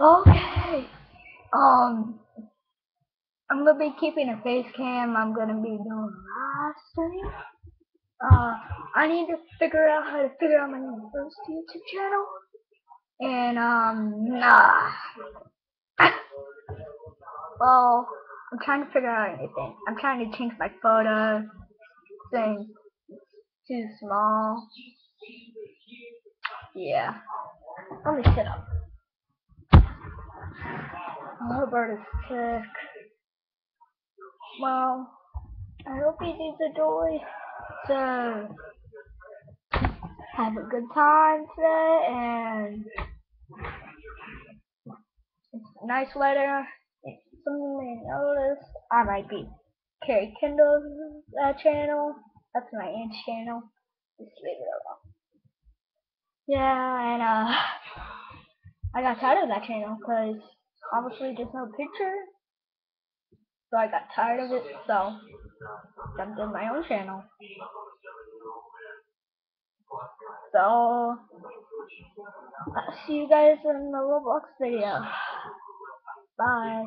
Okay. Um, I'm gonna be keeping a face cam. I'm gonna be doing live stream. Uh, I need to figure out how to figure out my first YouTube channel. And um, nah. well, I'm trying to figure out anything. I'm trying to change my photo. Thing too small. Yeah. Let me sit up. Albert is sick. Well, I hope he enjoy. So, have a good time today, and it's nice weather. Some may notice I might be Carrie Kendall's uh, channel. That's my aunt's channel. Just leave it alone. Yeah, and uh, I got tired of that channel because obviously there's no picture. So I got tired of it, so jumped in my own channel. So, I'll see you guys in the Roblox video. Bye.